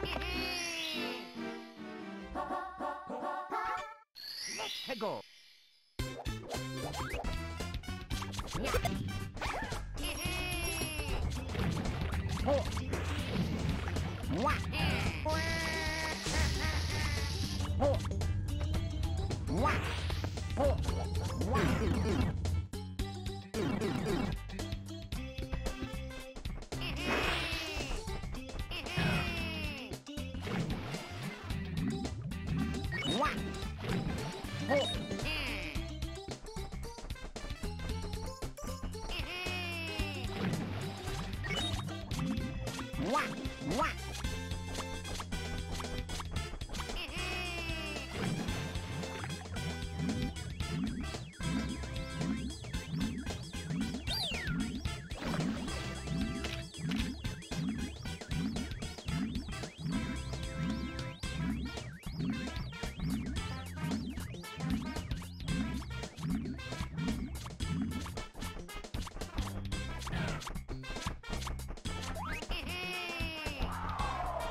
Let's go.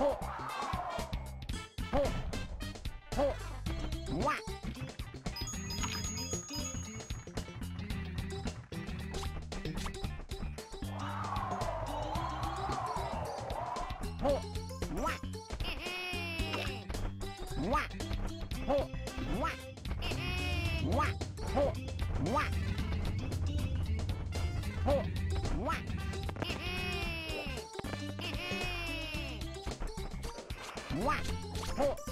ほっほっもわっ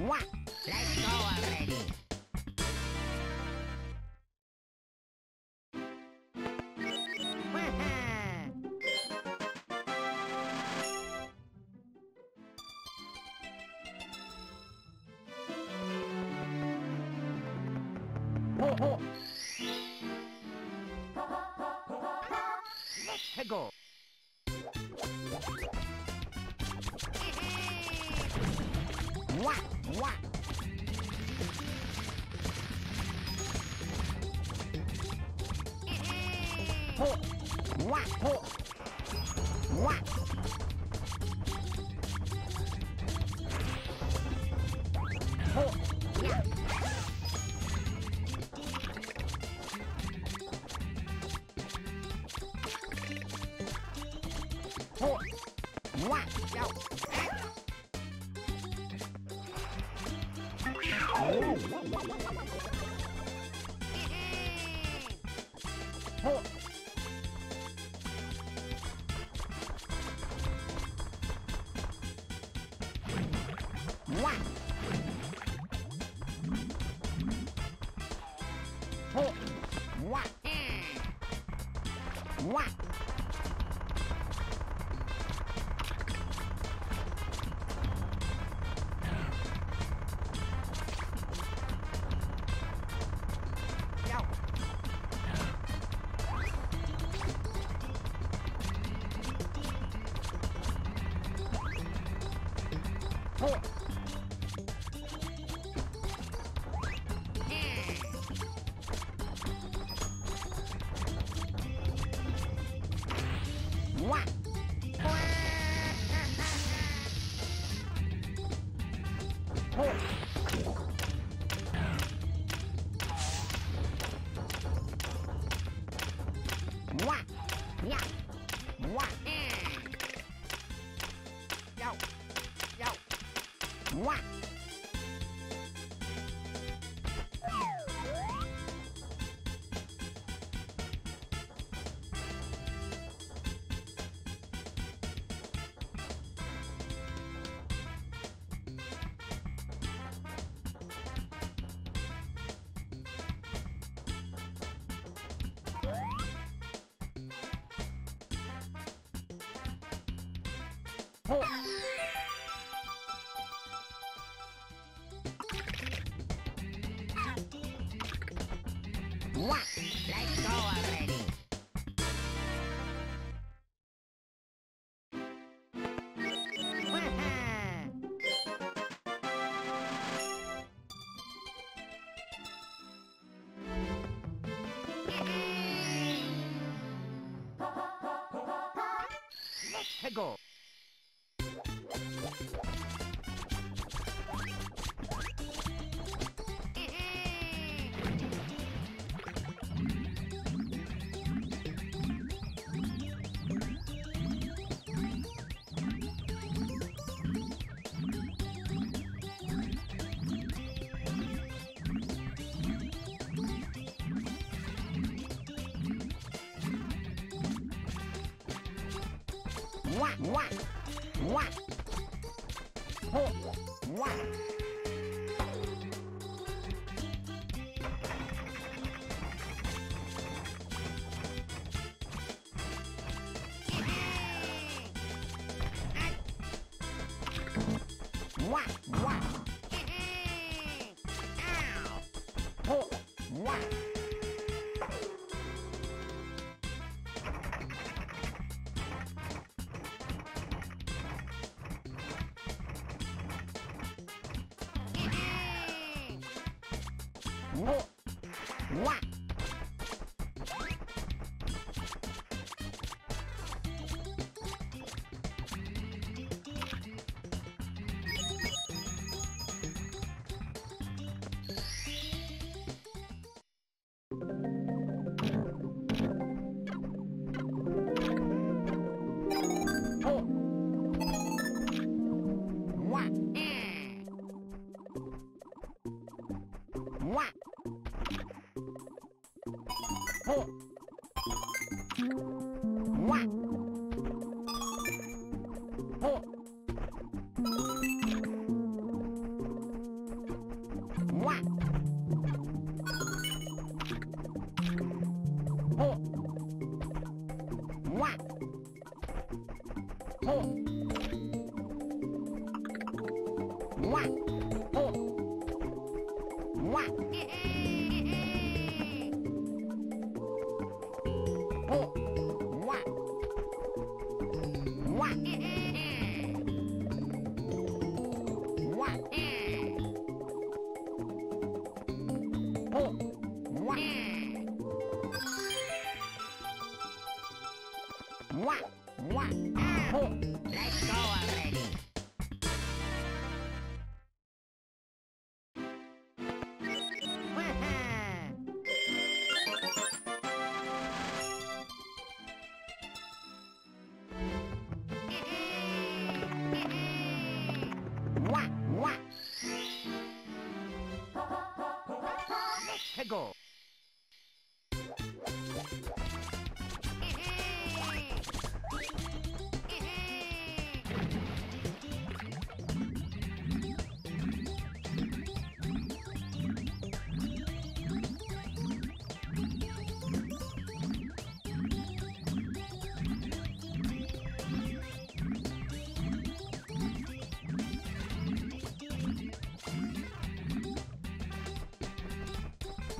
Wah. Let's go already. Go. Wah, Oh! Wah. Wah. Yeah. Let's go already. Let's go. Mwah, mwah, mwah. Oh, mwah. 물어 Oh! go.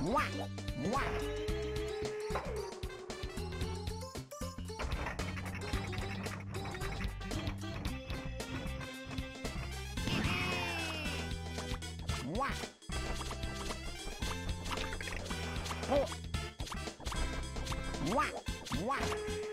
Mwah! Mwah! Mwah! Oh! Mwah! Mwah!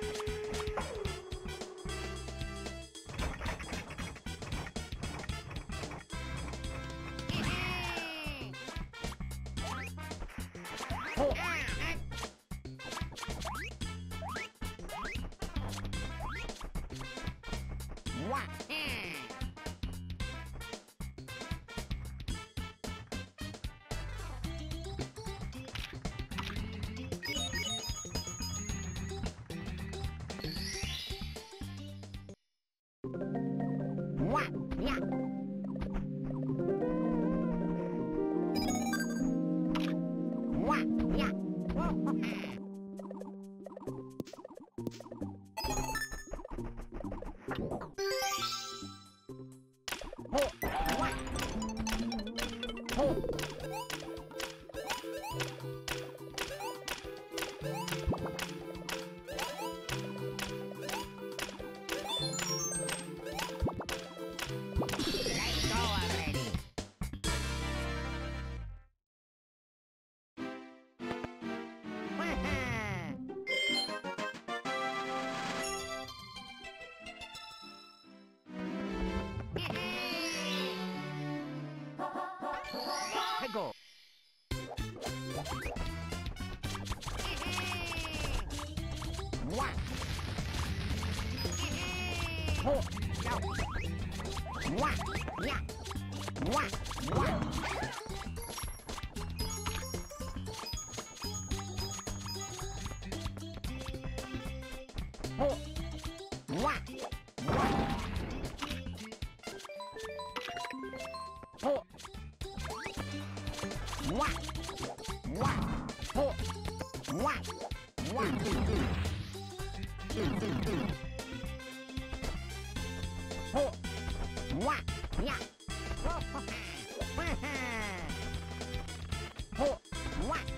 What? Wah!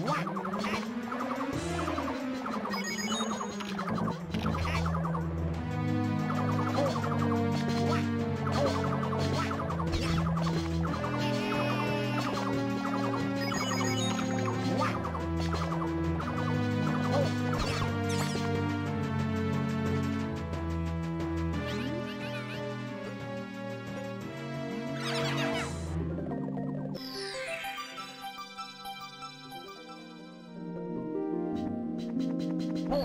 What? Ho,